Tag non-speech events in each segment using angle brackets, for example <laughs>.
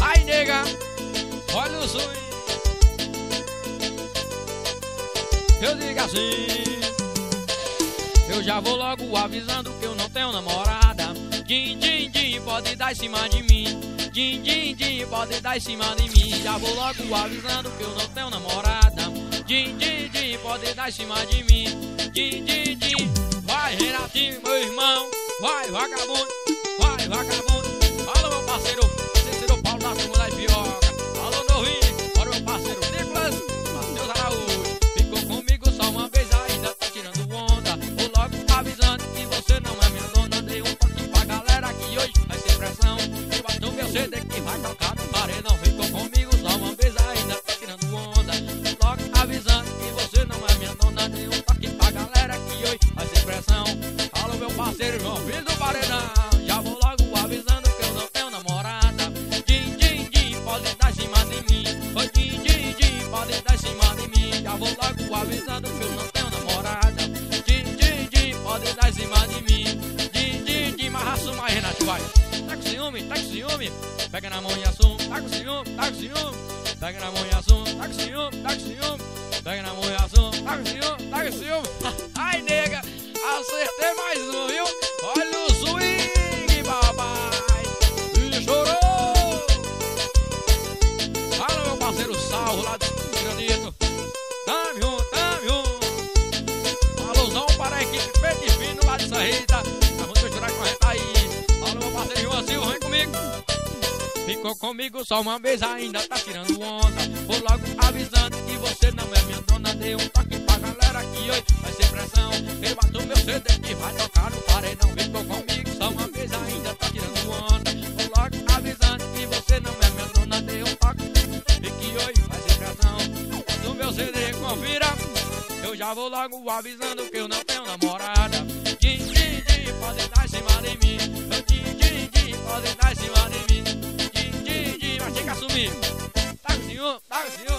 Ai, nega, olha o sonho. Eu digo assim. Eu já vou logo avisando que eu não tenho namorada. Din, din, din, pode dar em cima de mim. Din, din, din, pode dar em cima de mim. Já vou logo avisando que eu não tenho namorada. Din, din, din, pode dar em cima de mim. Din, din, din. Vai, Renatinho, meu irmão. Vai, vagabundo. Vai, vagabundo. Fala, meu parceiro. Só uma vez, ainda tá tirando onda. Vou logo avisando que você não é minha dona. Dei um toque pra galera que hoje vai ser pressão. Ele bateu meu CD que vai tocar no paredão. Ficou comigo só uma vez, ainda tá tirando onda. Vou logo avisando que você não é minha dona. Dei um toque e que hoje vai ser pressão. Do meu CD, confira. Eu já vou logo avisando que eu não tenho namorada. Din, din, din, pode dar em cima de mim. Din, din, din, pode dar em cima de mim. Mas tem que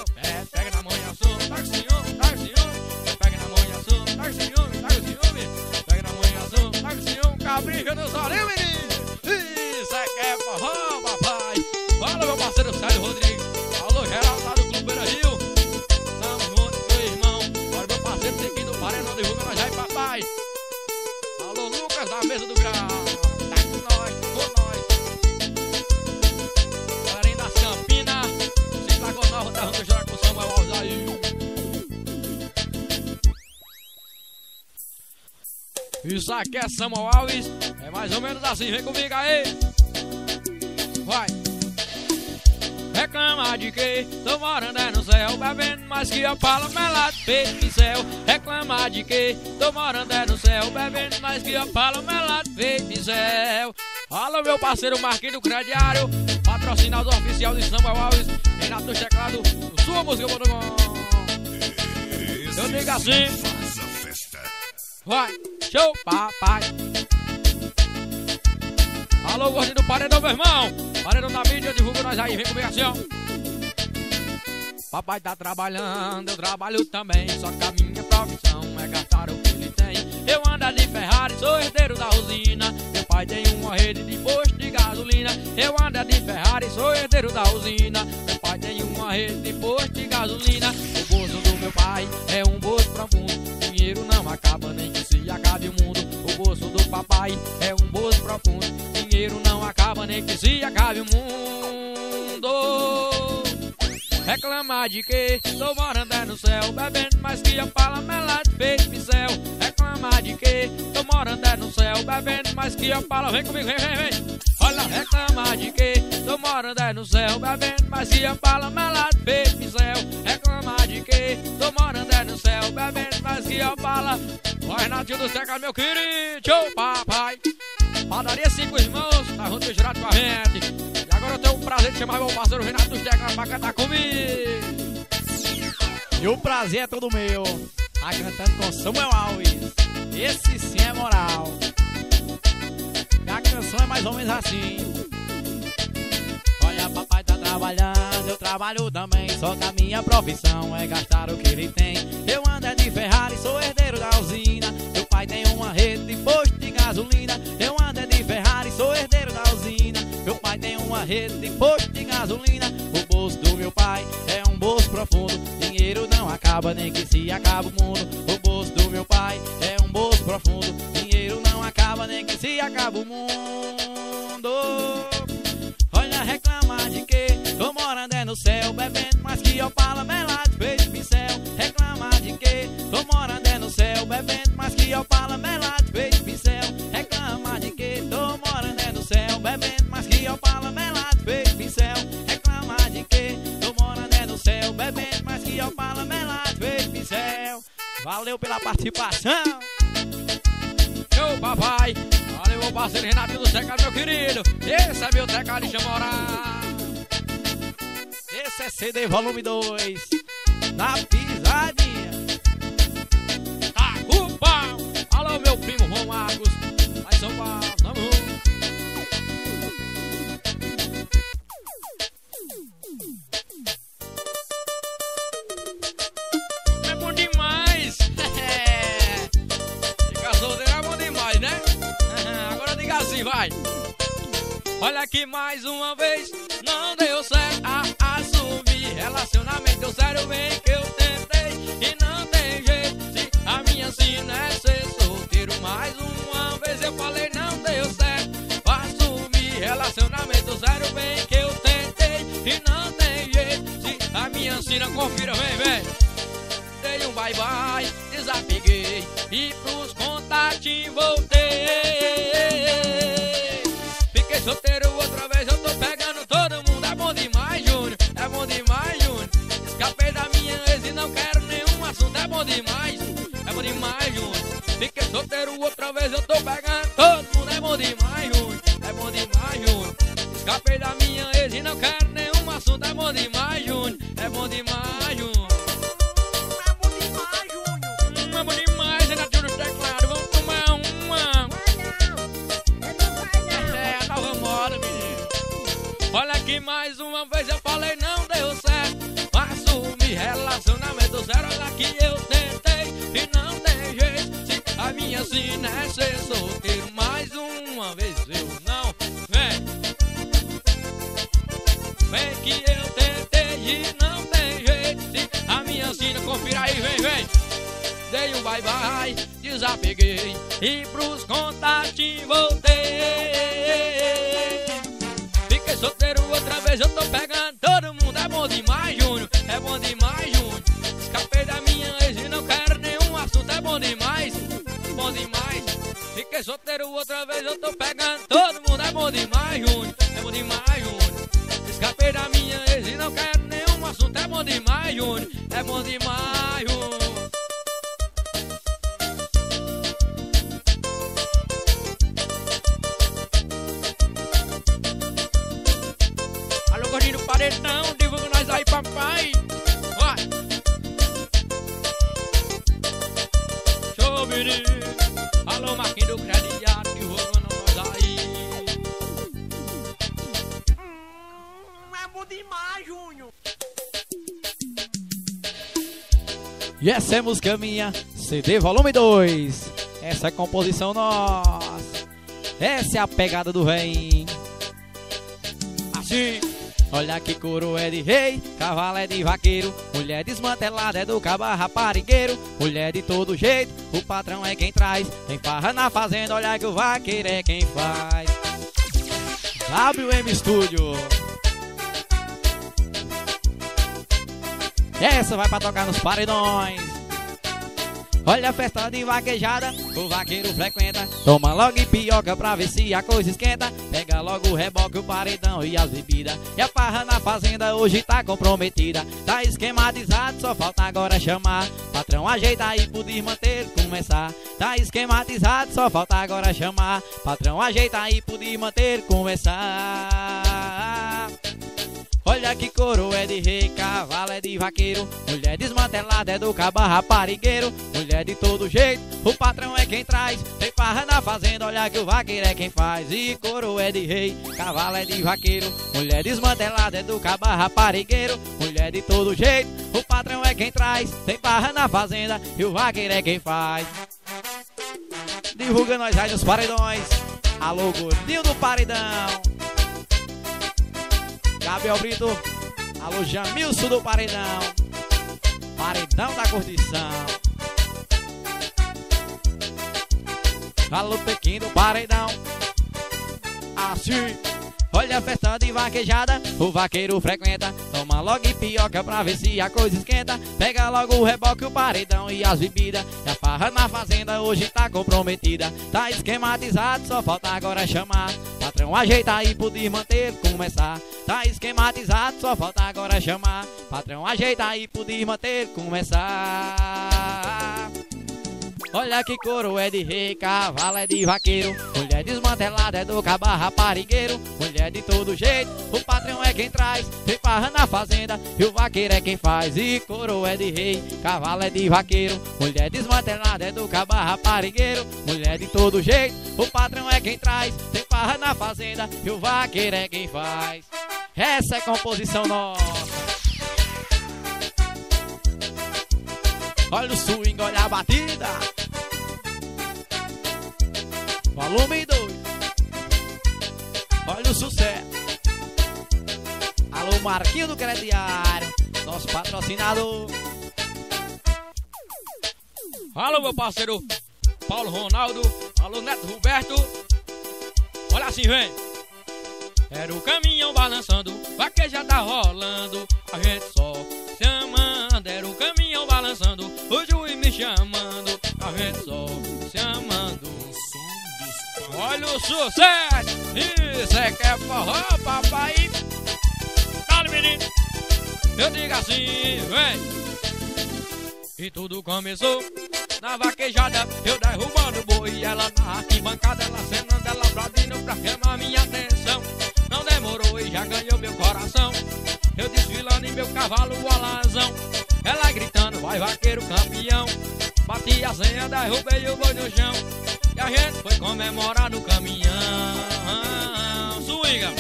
Isso aqui é Samuel Alves. É mais ou menos assim, vem comigo aí. Vai. Reclama de que tô morando é no céu Bebendo mais que a pala melado feito de céu Reclama de que tô morando é no céu Bebendo mais que a pala melado feito de céu Alô meu parceiro Marquinhos do Crediário Patrocinador oficial de Samuel Alves Renato do Teclado Sua música Eu digo assim. Vai, show, papai. Alô, gordinho do paredão, meu irmão. Paredão da mídia, divulga nós aí, vem comigo assim, ó. Papai tá trabalhando, eu trabalho também. Só que a minha profissão é gastar o que ele tem. Eu ando de Ferrari, sou herdeiro da usina. Meu pai tem uma rede de posto de gasolina. Eu ando de Ferrari, sou herdeiro da usina. Meu pai tem uma rede de posto de gasolina. O bolso do meu pai é um acaba, nem que se acabe o mundo. O bolso do papai é um bolso profundo. Dinheiro não acaba, nem que se acabe o mundo. Reclamar de que tô morando é no céu Bebendo mais que a pala melado feito pincel Reclamar de que tô morando é no céu Bebendo mais que a pala Vem comigo, vem, vem, vem. Olha, reclamar de que tô morando é no céu Bebendo mais que a pala melado feito pincel Reclamar de que tô morando é no céu Bebendo mais que a pala Vai, Renatinho do Seca, meu querido Tchau, papai. Padaria Cinco Irmãos, e jurado com a gente. E agora prazer de chamar meu parceiro Renato dos Teclas pra cantar comigo. E o prazer é todo meu. Tá cantando com Samuel Alves. Esse sim é moral. E a canção é mais ou menos assim. Olha, papai tá trabalhando, eu trabalho também. Só que a minha profissão é gastar o que ele tem. Eu ando é de Ferrari, sou herdeiro da usina. Meu pai tem uma rede de posto de gasolina. Eu ando é de uma rede de posto de gasolina. O bolso do meu pai é um bolso profundo. Dinheiro não acaba nem que se acaba o mundo. O bolso do meu pai é um bolso profundo. Dinheiro não acaba nem que se acaba o mundo. Olha reclamar de que tô morando é no céu, bebendo mais que opala, melado, Valeu pela participação. Meu papai, valeu meu parceiro Renato do Seca, meu querido. Esse é meu Teca de Chamorá. Esse é CD volume 2. Na pisadinha. Tá o pau. Alô, meu primo João Marcos. Lá em São Paulo, tamo junto. Olha aqui mais uma vez, não deu certo a assumir relacionamento. Deu sério bem que eu tentei e não tem jeito. Se a minha sina é ser solteiro, mais uma vez eu falei, não deu certo. Assumir relacionamento, sério bem que eu tentei e não tem jeito. Se a minha sina confira, vem, vem. Dei um bye bye, desapeguei e pros contatinhos voltei. Outra vez, uma vez eu não. Vem, vem que eu tentei e não tem jeito. A minha sina, confira aí, vem, vem. Dei um bye bye, desapeguei e pros contatinhos voltei. Fiquei solteiro outra vez, eu tô pegando Fiquei solteiro outra vez, eu tô pegando todo mundo. É bom demais, Júnior, é bom demais, Júnior. Escapei da minha ex e não quero nenhum assunto. É bom demais, Júnior, é bom demais, Júnior. Alô, gordinho do paredão, divulga nós aí, papai. Vai. Show, menino. E essa é música minha, CD volume 2. Essa é composição nossa. Essa é a pegada do rei. Assim. Olha que couro é de rei, cavalo é de vaqueiro, mulher desmantelada é do caba raparigueiro, mulher de todo jeito, o patrão é quem traz, tem farra na fazenda, olha que o vaqueiro é quem faz. WM Studio. Essa vai pra tocar nos paredões. Olha a festa de vaquejada, o vaqueiro frequenta. Toma logo pioca pra ver se a coisa esquenta. Pega logo o reboque, o paredão e as bebidas. E a farra na fazenda hoje tá comprometida. Tá esquematizado, só falta agora chamar. Patrão, ajeita aí pro desmanter começar. Tá esquematizado, só falta agora chamar. Patrão, ajeita aí pro desmanter começar. Olha que couro é de rei, cavalo é de vaqueiro. Mulher desmantelada é do caba raparigueiro. Mulher de todo jeito, o patrão é quem traz. Tem farra na fazenda, olha que o vaqueiro é quem faz. E couro é de rei, cavalo é de vaqueiro. Mulher desmantelada é do caba raparigueiro. Mulher de todo jeito, o patrão é quem traz. Tem farra na fazenda e o vaqueiro é quem faz. Divulga nós aí nos paredões. Alô, gordinho do paredão Gabriel Brito. Alô, Jamilson do Paredão. Paredão da curtição. Alô, Pequim do Paredão. Assim. Olha a festa de vaquejada, o vaqueiro frequenta. Toma logo e pioca pra ver se a coisa esquenta. Pega logo o reboque, o paredão e as bebidas. E a farra na fazenda hoje tá comprometida. Tá esquematizado, só falta agora chamar. Patrão, ajeita aí pro manter começar. Tá esquematizado, só falta agora chamar. Patrão, ajeita aí pro manter começar. Olha que couro é de rei, cavalo é de vaqueiro. Mulher desmantelada é do cabarra parigueiro Mulher de todo jeito, o patrão é quem traz. Tem farra na fazenda e o vaqueiro é quem faz. E couro é de rei, cavalo é de vaqueiro. Mulher desmantelada é do cabarra parigueiro Mulher de todo jeito, o patrão é quem traz. Tem farra na fazenda e o vaqueiro é quem faz. Essa é composição nossa. Olha o swing, olha a batida. Volume 2. Olha o sucesso. Alô, Marquinho do Crediário. Nosso patrocinador. Alô, meu parceiro Paulo Ronaldo. Alô, Neto Roberto. Olha assim, vem. Era o caminhão balançando, vaquejada rolando. A gente só se amando. Era o caminhão balançando, o juiz me chamando. A gente só. Olha o sucesso! Isso é que é forró, papai! Dale, menino! Eu digo assim, vem! E tudo começou na vaquejada, eu derrubando o boi. Ela na arquibancada, ela cenando, ela aplaudindo pra chamar minha atenção. Não demorou e já ganhou meu coração. Eu desfilando em meu cavalo, alazão. Ela gritando, vai vaqueiro campeão. Bati a senha, derrubei o boi no chão. E a gente foi comemorar no caminhão. Swinga,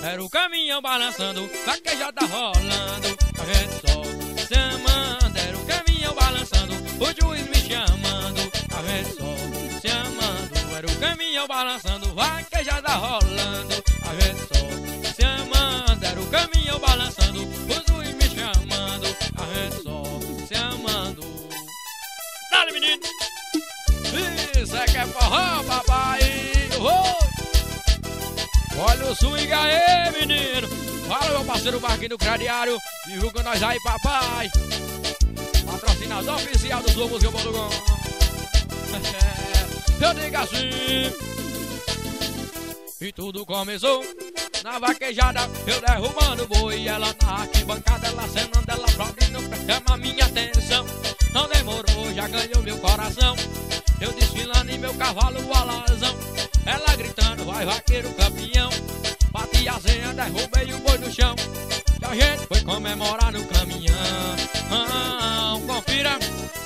era o caminhão balançando, vaquejada rolando. A gente só se amando, era o caminhão balançando, o juiz me chamando. A gente só se amando, era o caminhão balançando, vaquejada rolando. O swing menino! Fala, meu parceiro Marquinhos do Cradiário! Divulga nós aí, papai! Patrocinador oficial do Sul Música Bondugão! Eu digo assim! E tudo começou na vaquejada, eu derrubando boi. Ela na arquibancada, ela cenando, ela derrubei o boi no chão. E a gente foi comemorar no caminhão. confira,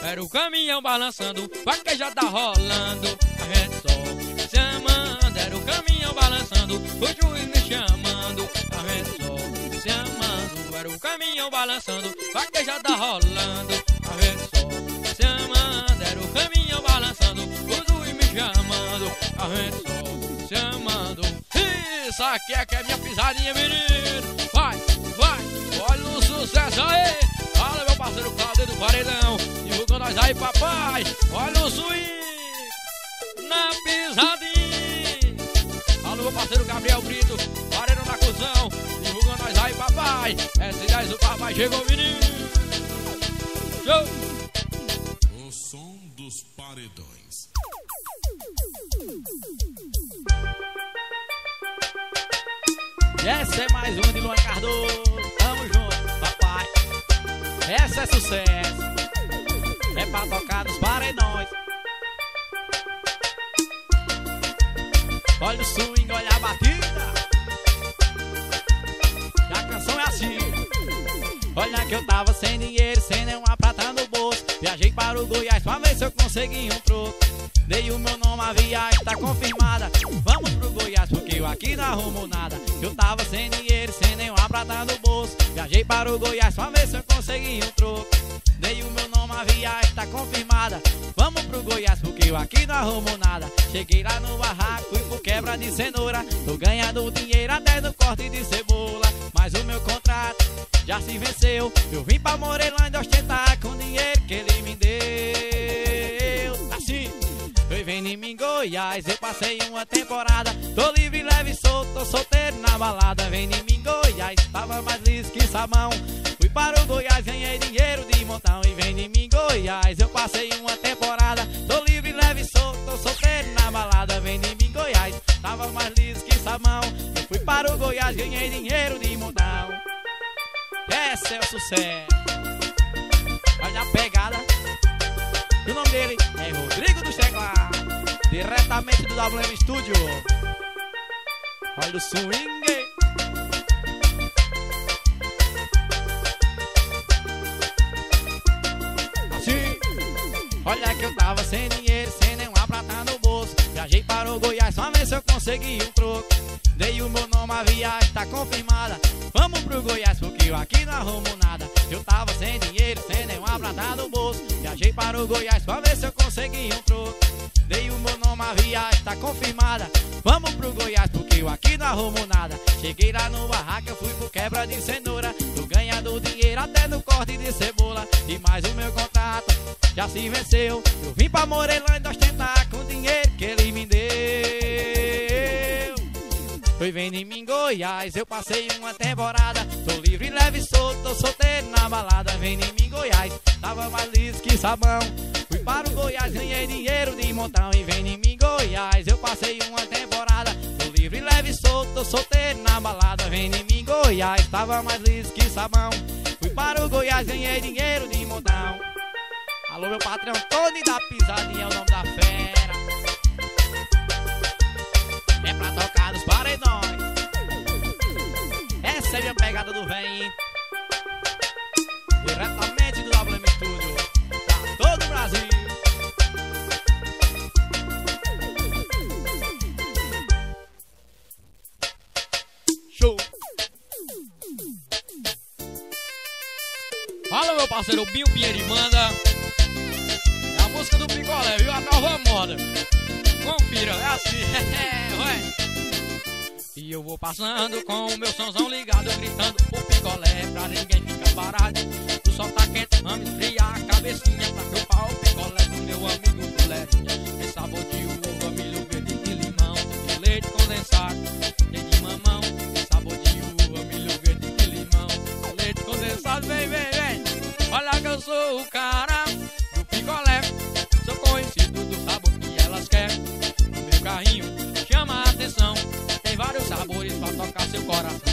era o caminhão balançando, vaquejada rolando. A gente só se amando, era o caminhão balançando, o juiz me chamando. A gente só se amando, era o caminhão balançando, vaquejada rolando. A gente É que é minha pisadinha, menino. Vai, vai, olha o sucesso aí. Fala, meu parceiro Claudio do Paredão. Divulga nós aí, papai. Olha o swing na pisadinha. Alô, meu parceiro Gabriel Brito, Paredão da Cusão. Divulga nós aí, papai. S10 do papai chegou, menino. Show. O som dos paredões. Essa é mais um de Luan Cardoso. Tamo junto, papai. Essa é sucesso. É pra tocar nos paredões. Olha o swing, olha a batida. E a canção é assim. Olha que eu tava sem dinheiro, sem nenhuma prata no bolso. Viajei para o Goiás pra ver se eu consegui um troco. Dei o meu nome, a viagem tá confirmada. Vamos pro Goiás porque eu aqui não arrumo nada. Eu tava sem dinheiro, sem nenhuma prata no bolso. Viajei para o Goiás pra ver se eu consegui um troco. Dei o meu nome, a viagem tá confirmada. Vamos pro Goiás porque eu aqui não arrumo nada. Cheguei lá no barraco, fui pro quebra de cenoura. Tô ganhando dinheiro até no corte de cebola. Mas o meu contrato já se venceu. Eu vim pra Morelândia ostentar com o dinheiro que ele me deu. Assim, vem em Goiás, eu passei uma temporada. Tô livre, leve solto, solteiro na balada. Vem em Goiás, tava mais liso que sabão. Fui para o Goiás, ganhei dinheiro de montão. E vem em Goiás, eu passei uma temporada. Tô livre, leve solto, solteiro na balada. Vem em Goiás, tava mais liso que sabão. Eu fui para o Goiás, ganhei dinheiro de montão. Esse é o sucesso. Olha a pegada. O nome dele é Rodrigo do Teclado. Diretamente do WM Studio. Olha o swing. Assim. Olha que eu tava sem dinheiro, sem nenhuma prata no bolso. Viajei para o Goiás só ver se eu consegui um troco. Dei o meu nome, a viagem tá confirmada. Vamos pro Goiás eu aqui não arrumo nada. Eu tava sem dinheiro, sem nenhuma prata no bolso. Viajei para o Goiás pra ver se eu consegui um troco. Dei o meu nome, a viagem tá confirmada. Vamos pro Goiás porque eu aqui não arrumo nada. Cheguei lá no barraco, eu fui pro quebra de cenoura. Tô ganhando dinheiro até no corte de cebola. E mais o meu contrato já se venceu. Eu vim pra Morelândia ostentar com o dinheiro que ele me deu. Foi vendo em Goiás, eu passei uma temporada. Tô livre, leve solto, tô solteiro na balada. Vem em Goiás, tava mais liso que sabão. Fui para o Goiás, ganhei dinheiro de montão. E vem em Goiás, eu passei uma temporada. Tô livre, leve solto, tô solteiro na balada. Vem em Goiás, tava mais liso que sabão. Fui para o Goiás, ganhei dinheiro de montão. Alô, meu patrão, Tony da Pisadinha é o nome da fera. É a pegada do vem. Diretamente do WM Studio. Pra todo o Brasil. Show. Fala, meu parceiro, Binho Pinheiro manda. É a música do picolé, viu? A nova moda. Confira, é assim. <laughs> Ué. E eu vou passando com o meu somzão ligado, gritando o picolé pra ninguém ficar parado. O sol tá quente, vamos esfriar a cabecinha pra chupar o picolé do meu amigo Colete. Tem sabor de uva, milho verde de limão, de leite condensado, tocar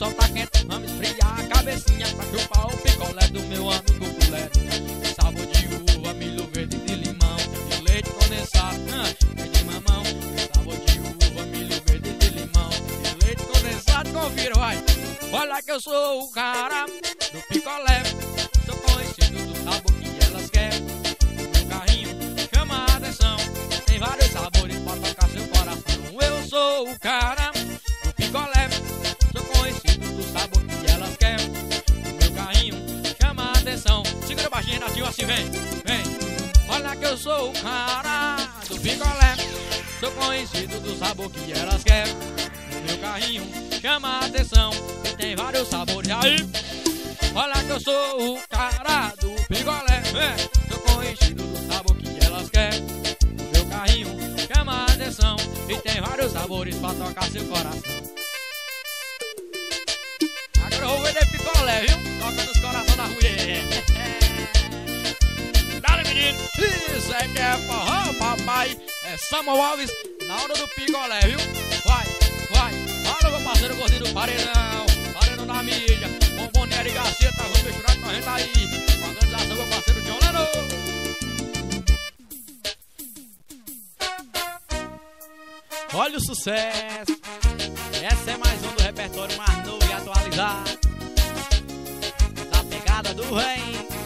Sol tá quente, vamos esfriar a cabecinha pra chupar o picolé do meu amigo. Tem sabor de uva, milho verde de limão, de leite condensado, ah, de mamão. Sabor de uva, milho verde de limão, de leite condensado, confira, vai. Olha que eu sou o cara do picolé, conhecido do sabor que elas querem. Meu carrinho chama a atenção e tem vários sabores aí. Olha que eu sou o cara do picolé, vem. Sou conhecido do sabor que elas querem. Meu carrinho chama a atenção e tem vários sabores pra tocar seu coração. Agora eu vou vender picolé, viu? Toca nos corações da mulher. Dale, menino. Isso é que é forró, papai. É Samuel Alves na hora do picolé, viu? Vai, vai, fala meu parceiro gordinho do pareirão, pareirão na mídia, bombonera e gaceta, vamos misturar com a gente aí. Com a organização, meu parceiro John Leno. Olha o sucesso, essa é mais um do repertório mais novo e atualizado. Da pegada do rei.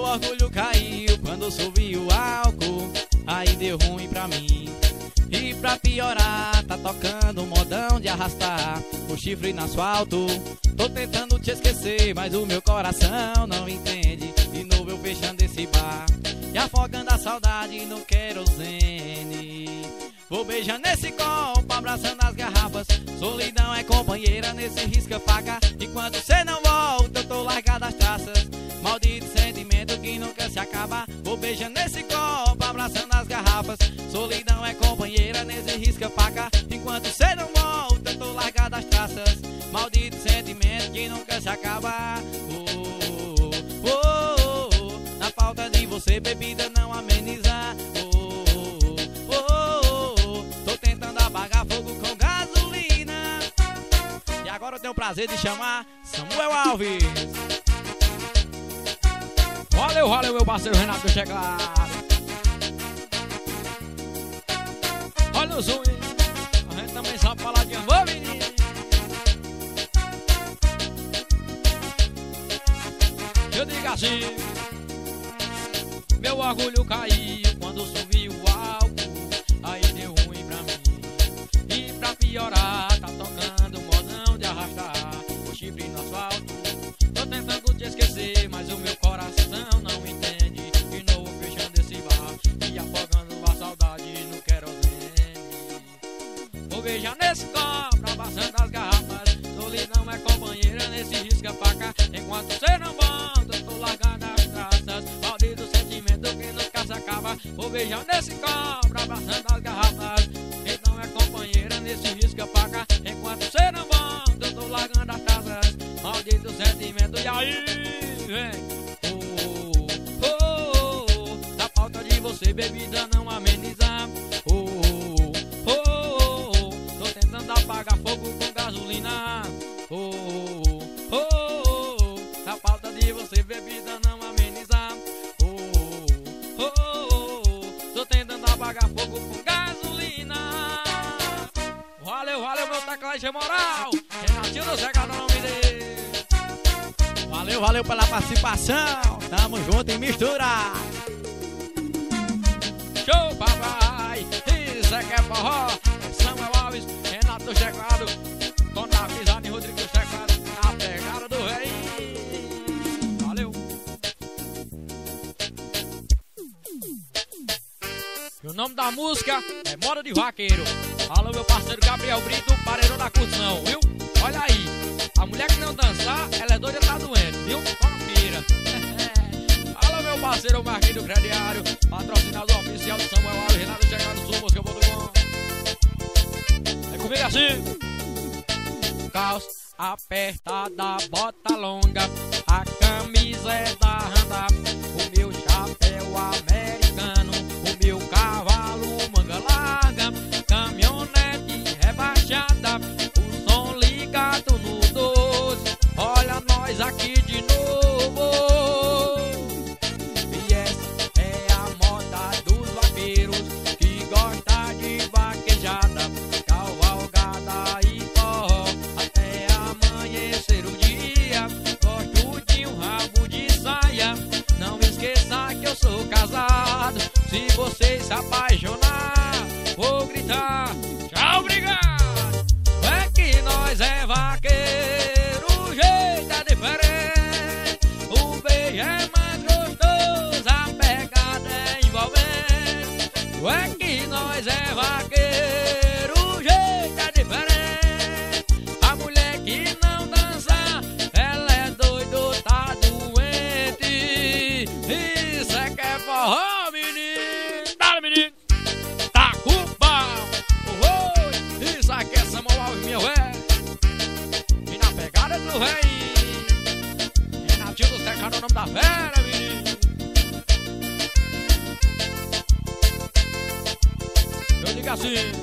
Meu orgulho caiu quando subi o álcool. Aí deu ruim pra mim. E pra piorar, tá tocando um modão de arrastar o chifre no asfalto. Tô tentando te esquecer, mas o meu coração não entende. De novo eu fechando esse bar e afogando a saudade no querosene. Vou beijando esse copo, abraçando as garrafas. Solidão é companheira nesse risca-faca. Enquanto cê não volta, eu tô largado as traças. Maldito sentimento que nunca se acaba. Vou beijando esse copo, abraçando as garrafas. Solidão é companheira nesse risca-faca. Enquanto cê não volta, tô largado as traças. Maldito sentimento que nunca se acaba. Oh, oh, oh, oh. Na falta de você, bebida não ameniza. Oh, oh, oh, oh. Tô tentando apagar fogo com gasolina. E agora eu tenho o prazer de chamar Samuel Alves. Valeu, valeu, meu parceiro Renato Chegado. Olha o zoom? A gente também sabe falar de amor, menino. Eu digo assim: Meu orgulho caiu quando subiu o beijar nesse copo, abraçando as garrafas. Então é companheira nesse risca-faca. Enquanto cê não volta, eu tô largando as traças. Maldito sentimento, e aí, vem. Oh, oh, oh, oh. Da falta de você, bebida não teclado moral. Renatinho do Zé, nome dele. Valeu, valeu pela participação. Tamo junto em mistura. Show, papai! Isso é que é forró! Samuel Alves, Renato Checado, Dona Pisani, Rodrigo Checado, a pegada do rei! Valeu! E o nome da música é Moda de Vaqueiro. Alô, meu parceiro Gabriel Brito, pareirão patrocinador oficial do Samuel Alves, Renato Chegado do Sul, música bom. É comigo assim. Calça apertada, bota longa, a camisa é da Randa, o meu vou gritar Eu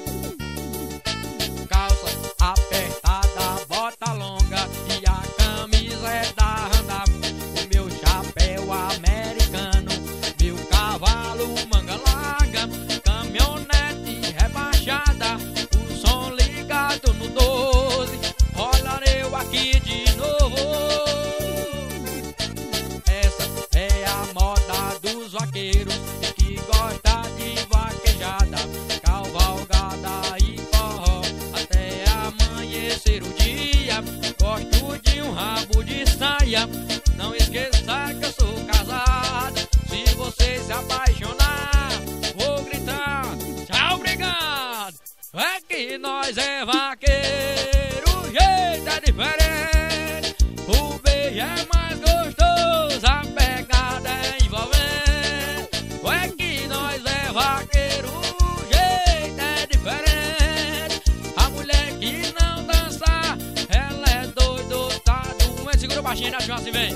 baixinho na chance, vem.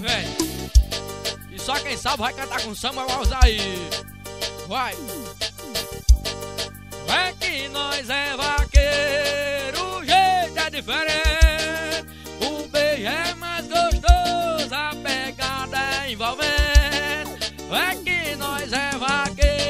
Vem. E só quem sabe vai cantar com samba, vai usar aí. Vai. É que nós é vaqueiro, o jeito é diferente. O beijo é mais gostoso, a pegada é envolvente. É que nós é vaqueiro,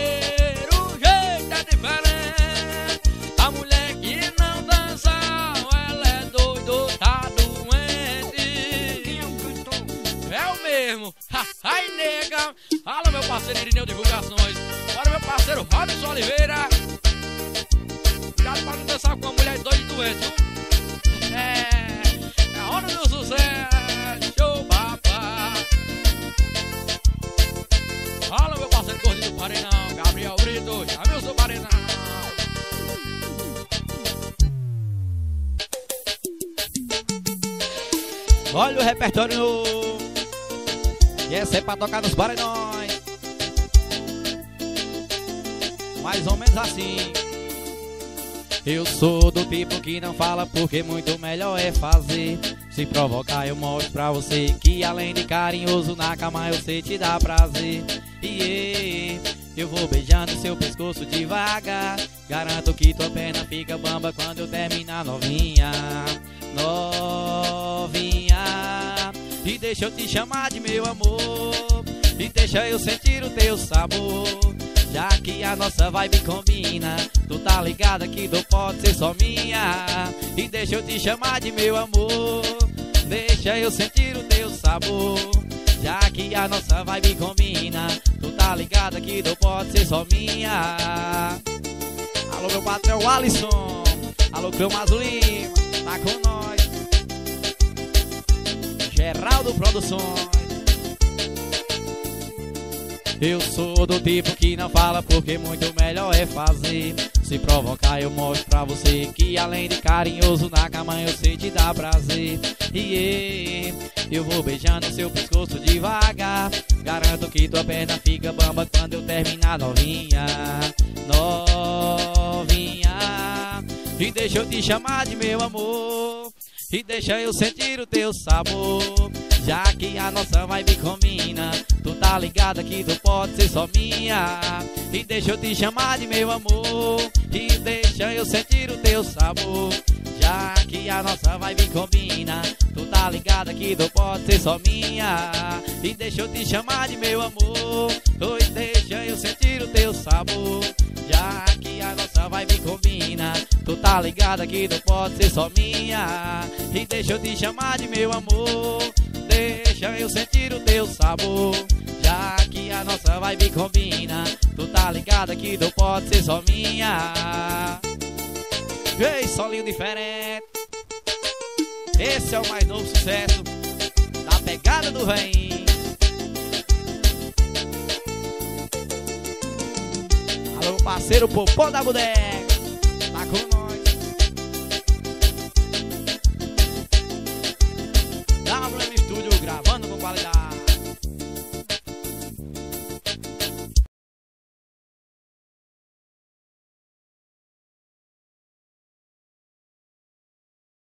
Irineu Divulgações. Bora, meu parceiro Robson Oliveira. Cuidado pra não dançar com uma mulher doida e doente? É, é a hora do sucesso. Papá. Fala, meu parceiro gordinho Parenão. Gabriel Brito. Jamilson Parenão. Olha o repertório. E essa é pra tocar nos paredões. Mais ou menos assim. Eu sou do tipo que não fala porque muito melhor é fazer. Se provocar, eu mostro pra você que além de carinhoso na cama eu sei te dar prazer. E eu vou beijando seu pescoço devagar. Garanto que tua perna fica bamba quando eu terminar novinha. Novinha. E deixa eu te chamar de meu amor. E deixa eu sentir o teu sabor. Já que a nossa vibe combina, tu tá ligada que do pode ser só minha. E deixa eu te chamar de meu amor. Deixa eu sentir o teu sabor. Já que a nossa vibe combina, tu tá ligada que do pode ser só minha. Alô, meu patrão Alisson. Alô, Cleo Mazulima. Tá com nós. Geraldo Produções. Eu sou do tipo que não fala porque muito melhor é fazer. Se provocar, eu mostro pra você que além de carinhoso na cama eu sei te dar prazer. E eu vou beijando seu pescoço devagar. Garanto que tua perna fica bamba quando eu terminar novinha. Novinha. E deixa eu te chamar de meu amor. E deixa eu sentir o teu sabor. Já que a nossa vibe combina, tu tá ligada que tu pode ser só minha. E deixa eu te chamar de meu amor. E deixa eu sentir o teu sabor. Já que a nossa vibe combina, tu tá ligada que tu pode ser só minha. E deixa eu te chamar de meu amor. Oi, deixa eu sentir o teu sabor. Já que a nossa vibe combina, tu tá ligada que tu pode ser só minha. E deixa eu te chamar de meu amor. Deixa eu sentir o teu sabor. Já que a nossa vibe combina, tu tá ligada que tu pode ser só minha. Ei, solinho diferente. Esse é o mais novo sucesso da pegada do vem. Parceiro Popô da Bodega Tá com nós.